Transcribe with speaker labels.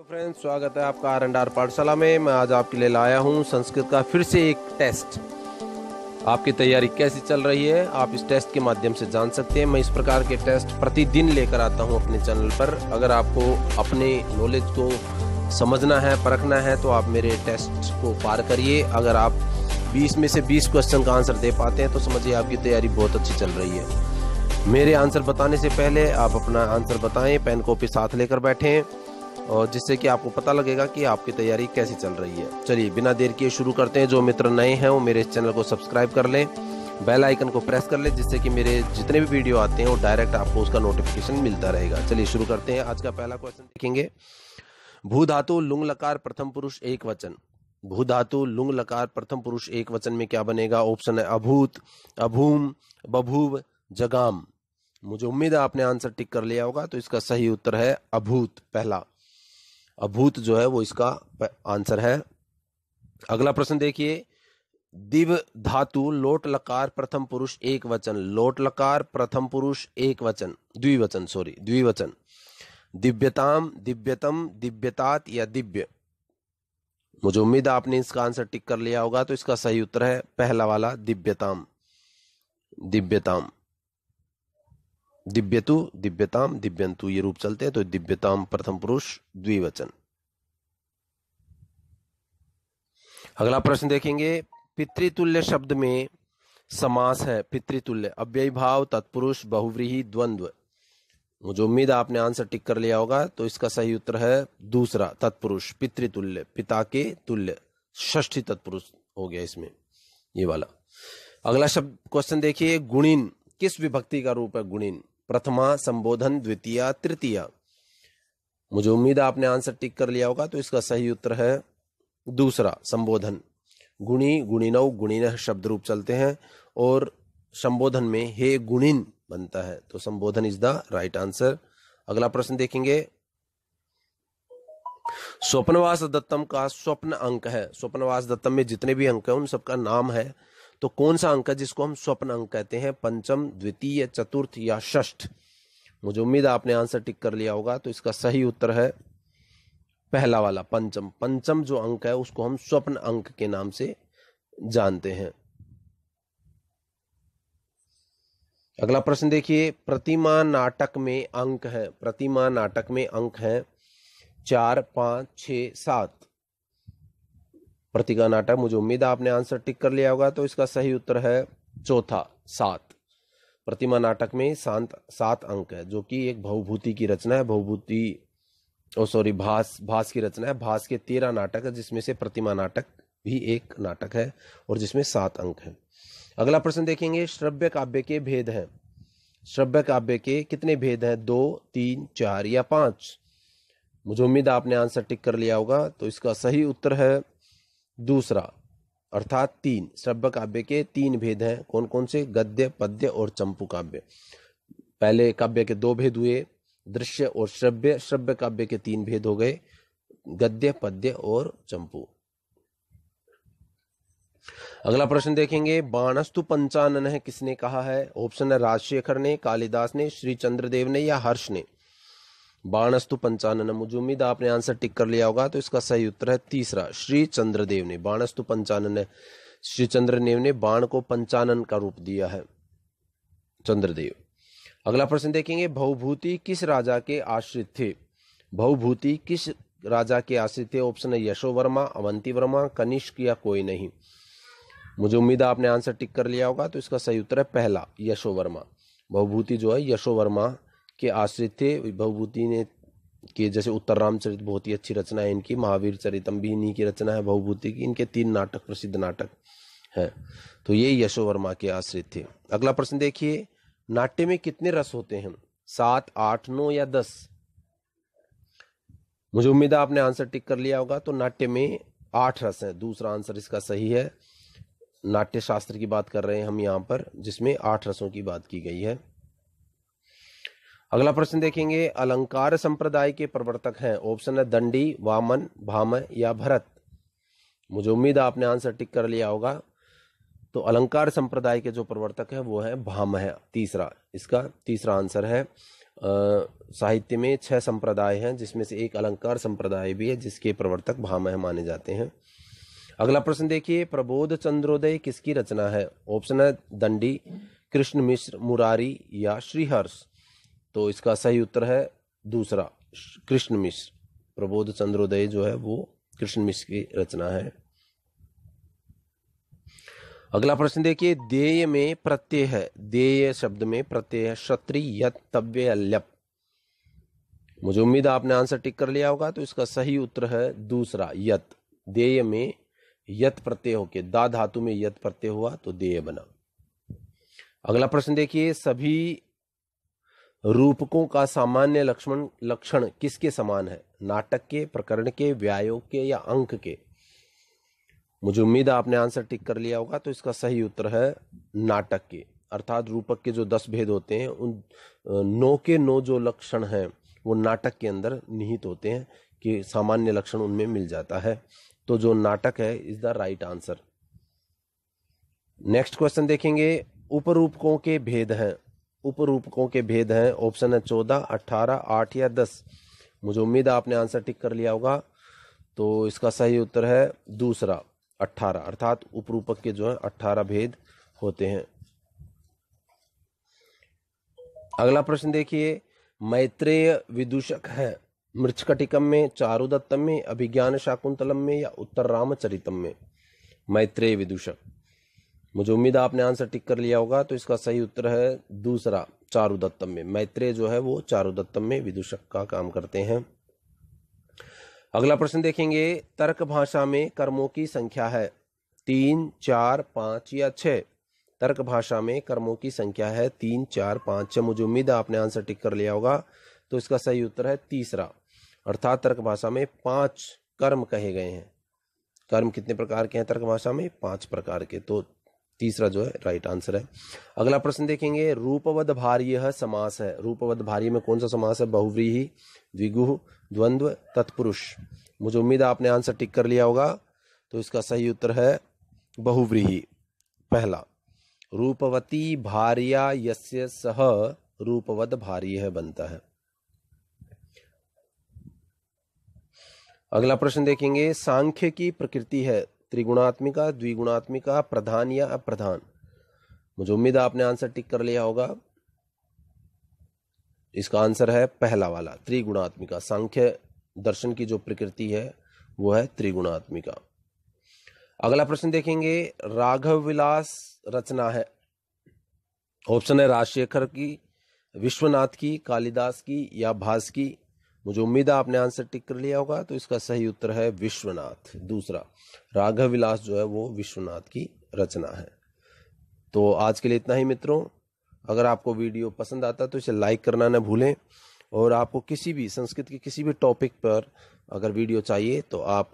Speaker 1: तो फ्रेंड्स, स्वागत है आपका आर एंड आर पाठशाला में। मैं आज आपके लिए लाया हूँ संस्कृत का फिर से एक टेस्ट आपकी तैयारी कैसी चल रही है? आप इस टेस्ट के माध्यम से जान सकते हैं। मैं इस प्रकार के टेस्ट प्रतिदिन लेकर आता हूँ अपने चैनल पर। अगर आपको अपने नॉलेज को समझना है, परखना है तो आप मेरे टेस्ट को पार करिए। अगर आप 20 में से 20 क्वेश्चन का आंसर दे पाते हैं तो समझिए आपकी तैयारी बहुत अच्छी चल रही है। मेरे आंसर बताने से पहले आप अपना आंसर बताएँ पेन कॉपी साथ लेकर बैठें। और जिससे कि आपको पता लगेगा कि आपकी तैयारी कैसी चल रही है। चलिए, बिना देर किए शुरू करते हैं। जो मित्र नए हैं, वो मेरे चैनल को सब्सक्राइब कर लें, बेल आइकन को प्रेस कर लें, जिससे कि मेरे जितने भी वीडियो आते हैं, वो डायरेक्ट आपको उसका नोटिफिकेशन मिलता रहेगा। चलिए, शुरू करते हैं। आज का पहला क्वेश्चन देखेंगे। भू धातु, लुंग, लकार, प्रथम पुरुष, एक वचन। भू धातु, लुंग, लकार, प्रथम पुरुष, एक वचन में क्या बनेगा? ऑप्शन है अभूत, अभूम, बभूव, जगाम। मुझे उम्मीद है आपने आंसर टिक कर लिया होगा तो इसका सही उत्तर है अभूत, पहला। अभूत जो है वो इसका आंसर है। अगला प्रश्न देखिए। दिव धातु लोट लकार प्रथम पुरुष एक वचन। लोट लकार प्रथम पुरुष एक वचन। द्विवचन सॉरी द्विवचन। दिव्यताम, दिव्यतम, दिव्यतात या दिव्य। मुझे उम्मीद है आपने इसका आंसर टिक कर लिया होगा तो इसका सही उत्तर है पहला वाला, दिव्यताम। दिव्यताम। दिव्यतु, दिव्यताम, दिव्यंतु ये रूप चलते हैं तो दिव्यताम प्रथम पुरुष, द्विवचन। अगला प्रश्न देखेंगे। पितृतुल्य शब्द में समास है, पितृतुल्य। अव्यय भाव तत्पुरुष, बहुव्रीही, द्वंद्व। मुझे उम्मीद आपने आंसर टिक कर लिया होगा तो इसका सही उत्तर है दूसरा, तत्पुरुष, पितृतुल्य। पिता के तुल्य ष्ठी तत्पुरुष हो गया इसमें, ये वाला। अगला शब्द क्वेश्चन देखिए, गुणिन। किस विभक्ति का रूप है गुणिन? प्रथमा संबोधन, द्वितीय, तृतीय। मुझे उम्मीद है आपने आंसर टिक कर लिया होगा तो इसका सही उत्तर है दूसरा संबोधन। गुणी गुणिनव गुणिन शब्द रूप चलते हैं और संबोधन में हे गुणिन बनता है। तो संबोधन इज़ द राइट आंसर। अगला प्रश्न देखेंगे। स्वप्नवास दत्तम का स्वप्न अंक है। स्वप्नवास दत्तम में जितने भी अंक है, उन सबका नाम है तो कौन सा अंक है जिसको हम स्वप्न अंक कहते हैं? पंचम, द्वितीय, चतुर्थ या षष्ठ? मुझे उम्मीद है आपने आंसर टिक कर लिया होगा तो इसका सही उत्तर है पहला वाला, पंचम। पंचम जो अंक है, उसको हम स्वप्न अंक के नाम से जानते हैं। अगला प्रश्न देखिए, प्रतिमा नाटक में अंक है। प्रतिमा नाटक में अंक है चार, पाँच, छ, सात। प्रतिका नाटक, मुझे उम्मीद है आपने आंसर टिक कर लिया होगा तो इसका सही उत्तर है चौथा, सात। प्रतिमा नाटक में शांत सात अंक है, जो कि एक बहुभूति की रचना है, बहुभूति, ओ सॉरी भास भास की रचना है। भास के तेरह नाटक है, जिसमें से प्रतिमा नाटक भी एक नाटक है, और जिसमें सात अंक है। अगला प्रश्न देखेंगे, श्रव्य काव्य के भेद हैं। श्रव्य काव्य के कितने भेद हैं? दो, तीन, चार या पाँच? मुझे उम्मीद आपने आंसर टिक कर लिया होगा तो इसका सही उत्तर है दूसरा, अर्थात तीन, श्रव्य काव्य के तीन भेद हैं। कौन कौन से? गद्य, पद्य और चंपू काव्य। पहले काव्य के दो भेद हुए, दृश्य और श्रव्य। श्रव्य काव्य के तीन भेद हो गए, गद्य, पद्य और चंपू। अगला प्रश्न देखेंगे। बाणस्तु पंचानन है, किसने कहा है? ऑप्शन है राजशेखर ने, कालिदास ने, श्री चंद्रदेव ने या हर्ष ने? बाणस्तु पंचानन मुझे उम्मीद आपने आंसर टिक कर लिया होगा तो इसका सही उत्तर है तीसरा, श्री चंद्रदेव ने, बाणस्तु पंचानन श्री चंद्रदेव ने बाण को पंचानन का रूप दिया है। चंद्रदेव। अगला प्रश्न देखेंगे भवभूति किस राजा के आश्रित थे? भवभूति किस राजा के आश्रित थे? ऑप्शन है यशो वर्मा, अवंती वर्मा, कनिष्क या कोई नहीं। मुझे उम्मीद है आपने आंसर टिक कर लिया होगा तो इसका सही उत्तर है पहला, यशो वर्मा। भवभूति जो है, यशो वर्मा के आश्रित थे भवभूति ने के जैसे उत्तर रामचरित बहुत ही अच्छी रचना है इनकी, महावीर चरितम भी इन्हीं की रचना है भवभूति की, इनके तीन नाटक प्रसिद्ध नाटक है। तो ये यशो वर्मा के आश्रित थे। अगला प्रश्न देखिए, नाट्य में कितने रस होते हैं? सात, आठ, नौ या दस? मुझे उम्मीद है आपने आंसर टिक कर लिया होगा तो नाट्य में आठ रस है। दूसरा आंसर इसका सही है। नाट्य शास्त्र की बात कर रहे हैं हम यहाँ पर, जिसमें आठ रसों की बात की गई है। अगला प्रश्न देखेंगे। अलंकार संप्रदाय के प्रवर्तक हैं। ऑप्शन है दंडी, वामन भाम या भरत। मुझे उम्मीद है आपने आंसर टिक कर लिया होगा। तो अलंकार संप्रदाय के जो प्रवर्तक है, वो है भाम है। तीसरा, इसका तीसरा आंसर है साहित्य में छह संप्रदाय हैं, जिसमें से एक अलंकार संप्रदाय भी है, जिसके प्रवर्तक भामह माने जाते हैं। अगला प्रश्न देखिए, प्रबोध चंद्रोदय किसकी रचना है? ऑप्शन है दंडी, कृष्ण मिश्र, मुरारी या श्रीहर्ष। तो इसका सही उत्तर है दूसरा, कृष्ण मिश्र प्रबोध चंद्रोदय जो है वो कृष्ण मिश्र की रचना है। अगला प्रश्न देखिए, देय में प्रत्यय है। देय शब्द में प्रत्यय है क्षत्रिय लप मुझे उम्मीद है आपने आंसर टिक कर लिया होगा तो इसका सही उत्तर है दूसरा, यत। देय में यत प्रत्यय होके दा धातु में यत प्रत्यय हुआ तो देय बना। अगला प्रश्न देखिए, सभी रूपकों का सामान्य लक्ष्मण लक्षण किसके समान है? नाटक के, प्रकरण के, व्यायोग के या अंक के? मुझे उम्मीद है आपने आंसर टिक कर लिया होगा तो इसका सही उत्तर है नाटक के। अर्थात रूपक के जो दस भेद होते हैं, उन नौ के नौ जो लक्षण हैं, वो नाटक के अंदर निहित होते हैं कि सामान्य लक्षण उनमें मिल जाता है। तो जो नाटक है is the right answer. Next question देखेंगे, उपरूपकों के भेद हैं। उपरूपकों के भेद हैं। ऑप्शन है चौदह अट्ठारह आठ या दस। मुझे उम्मीद है आपने आंसर टिक कर लिया होगा। तो इसका सही उत्तर है दूसरा अट्ठारह अर्थात उपरूपक के जो है अट्ठारह भेद होते हैं। अगला प्रश्न देखिए। मैत्रेय विदूषक है। मृक्षकटिकम में, चारुदत्तम में, अभिज्ञान शाकुंतलम में या उत्तर रामचरितम में? मैत्रेय विदूषक। मुझे उम्मीद है आपने आंसर टिक कर लिया होगा तो इसका सही उत्तर है दूसरा चारुदत्तम में। मैत्रेय जो है वो चारुदत्तम में विदूषक का काम करते हैं। अगला प्रश्न देखेंगे, तर्क भाषा में कर्मों की संख्या है तीन, चार, पाँच या छ तर्क भाषा में कर्मों की संख्या है तीन, चार, पाँच, छह। मुझे उम्मीद है आपने आंसर टिक कर लिया होगा तो इसका सही उत्तर है तीसरा। अर्थात तर्क भाषा में पाँच कर्म कहे गए हैं। कर्म कितने प्रकार के हैं तर्क भाषा में? पाँच प्रकार के। तो तीसरा जो है राइट आंसर है। अगला प्रश्न देखेंगे, रूपवद भार्य समास है। रूपवद भार्य में कौन सा समास है? बहुव्रीही, द्विगुह, द्वंद्व, तत्पुरुष। मुझे उम्मीद है आपने आंसर टिक कर लिया होगा। तो इसका सही उत्तर है बहुव्रीही, पहला। रूपवती भार्या यस्य सह रूपवद भार्य बनता है। अगला प्रश्न देखेंगे, सांख्य की प्रकृति है। त्रिगुणात्मिका, द्विगुणात्मिका, प्रधान या अप्रधान। मुझे उम्मीद है आपने आंसर टिक कर लिया होगा। इसका आंसर है पहला वाला, त्रिगुणात्मिका। सांख्य दर्शन की जो प्रकृति है, वो है त्रिगुणात्मिका। अगला प्रश्न देखेंगे, राघव विलास रचना है। ऑप्शन है राजशेखर की, विश्वनाथ की, कालिदास की या भास की मुझे उम्मीद है आपने आंसर टिक कर लिया होगा तो इसका सही उत्तर है विश्वनाथ। दूसरा, राघव विलास जो है वो विश्वनाथ की रचना है। तो आज के लिए इतना ही मित्रों। अगर आपको वीडियो पसंद आता तो इसे लाइक करना न भूलें, और आपको किसी भी संस्कृत के किसी भी टॉपिक पर अगर वीडियो चाहिए तो आप